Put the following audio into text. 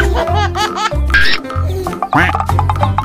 Quack.